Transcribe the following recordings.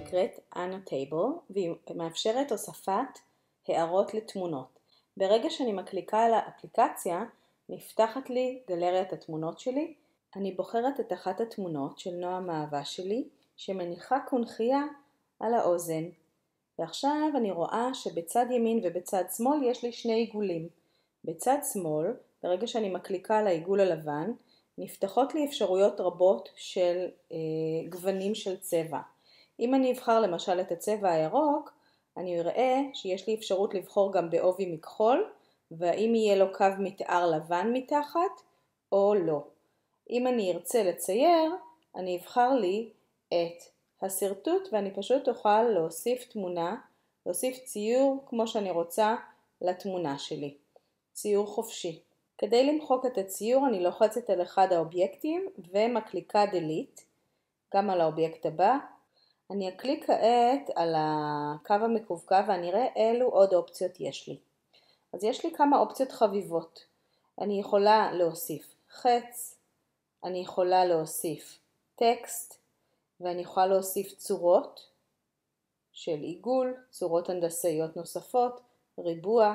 שנקראת Anotable והיא מאפשרת הוספת הערות לתמונות. ברגע שאני מקליקה על האפליקציה, נפתחת לי גלריית התמונות שלי. אני בוחרת את אחת התמונות של נועם האהבה שלי, שמניחה קונכייה על האוזן. ועכשיו אני רואה שבצד ימין ובצד שמאל יש לי שני עיגולים. בצד שמאל, ברגע שאני מקליקה על העיגול הלבן, נפתחות לי אפשרויות רבות של אה, גוונים של צבע. אם אני אבחר למשל את הצבע הירוק, אני אראה שיש לי אפשרות לבחור גם בעובי מכחול, והאם יהיה לו קו מתאר לבן מתחת או לא. אם אני ארצה לצייר, אני אבחר לי את השרטוט ואני פשוט אוכל להוסיף תמונה, להוסיף ציור כמו שאני רוצה לתמונה שלי. ציור חופשי. כדי למחוק את הציור אני לוחצת על אחד האובייקטים ומקליקה delete, גם על האובייקט הבא. אני אקליק כעת על הקו המקווקו ואני אראה אילו עוד אופציות יש לי. אז יש לי כמה אופציות חביבות. אני יכולה להוסיף חץ, אני יכולה להוסיף טקסט ואני יכולה להוסיף צורות של עיגול, צורות הנדסיות נוספות, ריבוע,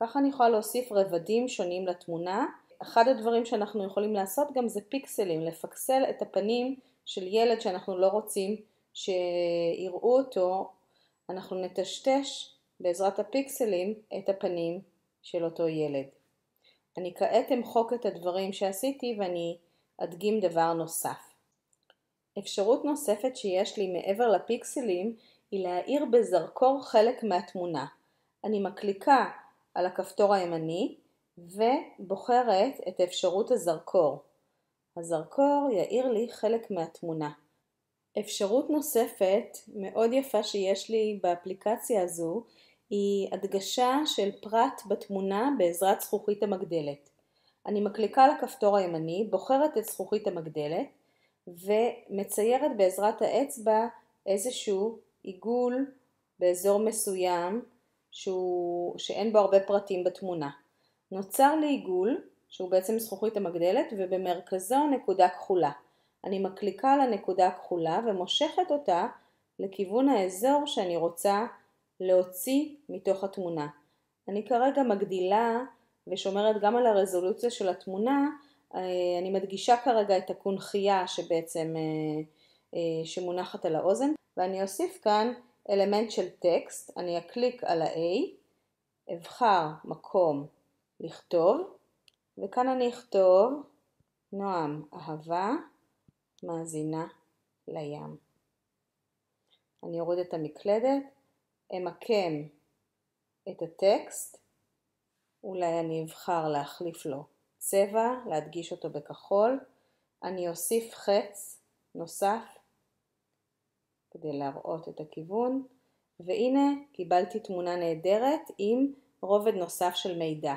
ככה אני יכולה להוסיף רבדים שונים לתמונה. אחד הדברים שאנחנו יכולים לעשות גם זה פיקסלים, לפקסל את הפנים של ילד שאנחנו לא רוצים שיראו אותו, אנחנו נטשטש בעזרת הפיקסלים את הפנים של אותו ילד. אני כעת אמחוק את הדברים שעשיתי ואני אדגים דבר נוסף. אפשרות נוספת שיש לי מעבר לפיקסלים היא להאיר בזרקור חלק מהתמונה. אני מקליקה על הכפתור הימני ובוחרת את אפשרות הזרקור. הזרקור יאיר לי חלק מהתמונה. אפשרות נוספת מאוד יפה שיש לי באפליקציה הזו היא הדגשה של פרט בתמונה בעזרת זכוכית המגדלת. אני מקליקה על הכפתור הימני, בוחרת את זכוכית המגדלת ומציירת בעזרת האצבע איזשהו עיגול באזור מסוים שהוא, שאין בו הרבה פרטים בתמונה. נוצר לי עיגול, שהוא בעצם זכוכית המגדלת, ובמרכזו נקודה כחולה. אני מקליקה על הנקודה הכחולה ומושכת אותה לכיוון האזור שאני רוצה להוציא מתוך התמונה. אני כרגע מגדילה ושומרת גם על הרזולוציה של התמונה, אה, אני מדגישה כרגע את הקונכייה שבעצם אה, אה, שמונחת על האוזן ואני אוסיף כאן אלמנט של טקסט, אני אקליק על ה-A, אבחר מקום לכתוב, וכאן אני אכתוב נועם אהבה מאזינה לים. אני אוריד את המקלדת, אמקם את הטקסט, אולי אני אבחר להחליף לו צבע, להדגיש אותו בכחול, אני אוסיף חץ נוסף כדי להראות את הכיוון, והנה קיבלתי תמונה נהדרת עם רובד נוסף של מידע.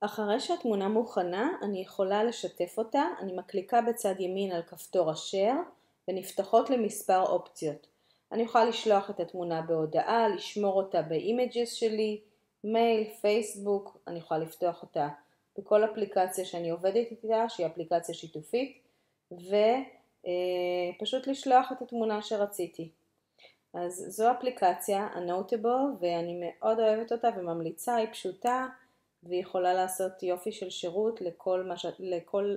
אחרי שהתמונה מוכנה אני יכולה לשתף אותה, אני מקליקה בצד ימין על כפתור ה-share ונפתחות לי מספר אופציות. אני יכולה לשלוח את התמונה בהודעה, לשמור אותה ב-images שלי, מייל, פייסבוק, אני יכולה לפתוח אותה בכל אפליקציה שאני עובדת איתה, שהיא אפליקציה שיתופית, ו... אה, לשלוח את התמונה שרציתי. אז זו אפליקציה, ה-Notable, ואני מאוד אוהבת אותה וממליצה, היא פשוטה והיא יכולה לעשות יופי של שירות לכל מה ש... לכל...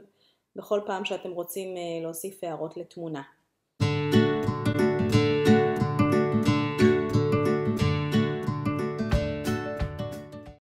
בכל פעם שאתם רוצים אה, להוסיף הערות לתמונה.